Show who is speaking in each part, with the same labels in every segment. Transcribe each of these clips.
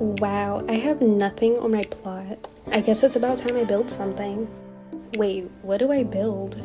Speaker 1: Wow, I have nothing on my plot. I guess it's about time I build something. Wait, what do I build?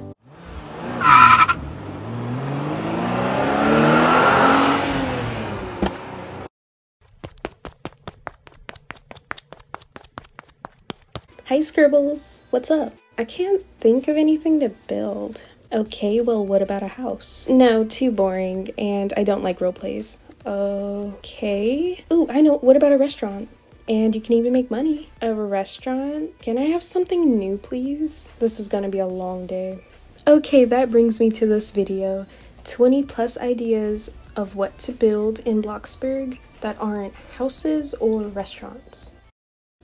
Speaker 1: Hi Scribbles, what's up? I can't think of anything to build. Okay, well, what about a house? No, too boring, and I don't like role plays. Okay. Ooh, I know. What about a restaurant? And you can even make money. A restaurant? Can I have something new, please? This is gonna be a long day. Okay, that brings me to this video. 20 plus ideas of what to build in Bloxburg that aren't houses or restaurants.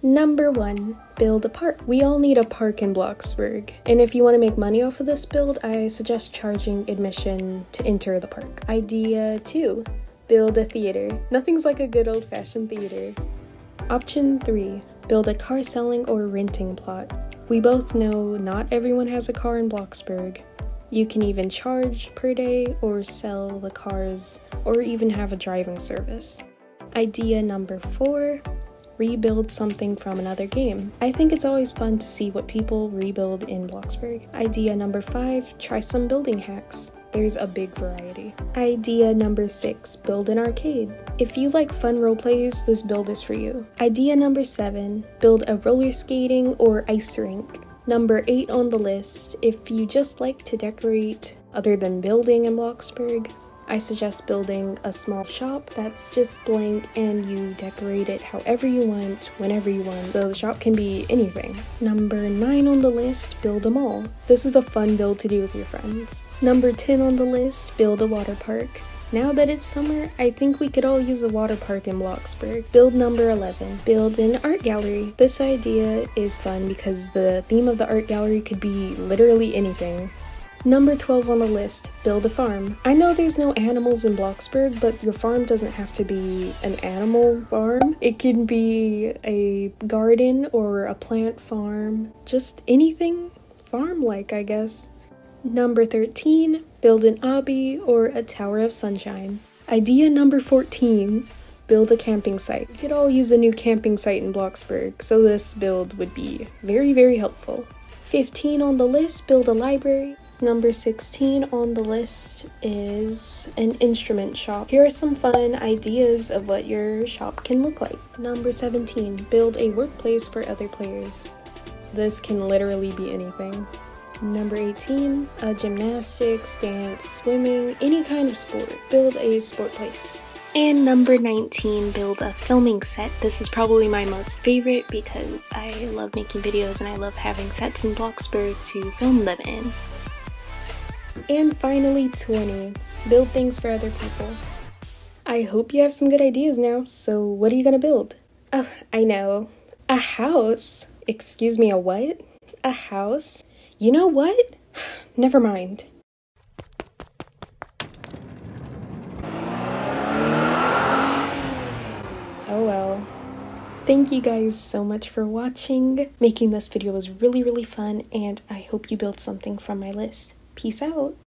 Speaker 1: Number one, build a park. We all need a park in Bloxburg, and if you want to make money off of this build, I suggest charging admission to enter the park. Idea two, build a theater. Nothing's like a good old fashioned theater. Option three, build a car selling or renting plot. We both know not everyone has a car in Bloxburg. You can even charge per day or sell the cars or even have a driving service. Idea number four, rebuild something from another game. I think it's always fun to see what people rebuild in Bloxburg. Idea number 5, try some building hacks. There's a big variety. Idea number 6, build an arcade. If you like fun roleplays, this build is for you. Idea number 7, build a roller skating or ice rink. Number 8 on the list, if you just like to decorate other than building in Bloxburg, I suggest building a small shop that's just blank and you decorate it however you want, whenever you want, so the shop can be anything. Number 9 on the list, build a mall. This is a fun build to do with your friends. Number 10 on the list, build a water park. Now that it's summer, I think we could all use a water park in Bloxburg. Build number 11. Build an art gallery. This idea is fun because the theme of the art gallery could be literally anything. Number 12 on the list, build a farm. I know there's no animals in Bloxburg, but your farm doesn't have to be an animal farm. It can be a garden or a plant farm, just anything farm-like, I guess. Number 13, build an obby or a tower of sunshine. Idea number 14, build a camping site. We could all use a new camping site in Bloxburg, so this build would be very, very helpful. 15 on the list, build a library. Number 16 on the list is an instrument shop. Here are some fun ideas of what your shop can look like. Number 17, build a workplace for other players. This can literally be anything. Number 18, a gymnastics, dance, swimming, any kind of sport. Build a sport place. And number 19, build a filming set. This is probably my most favorite because I love making videos and I love having sets in Bloxburg to film them in. And finally, 20. Build things for other people. I hope you have some good ideas now, so what are you gonna build? Oh, I know. A house? Excuse me, a what? A house? You know what? Never mind. Oh well. Thank you guys so much for watching. Making this video was really, really fun, and I hope you build something from my list. Peace out.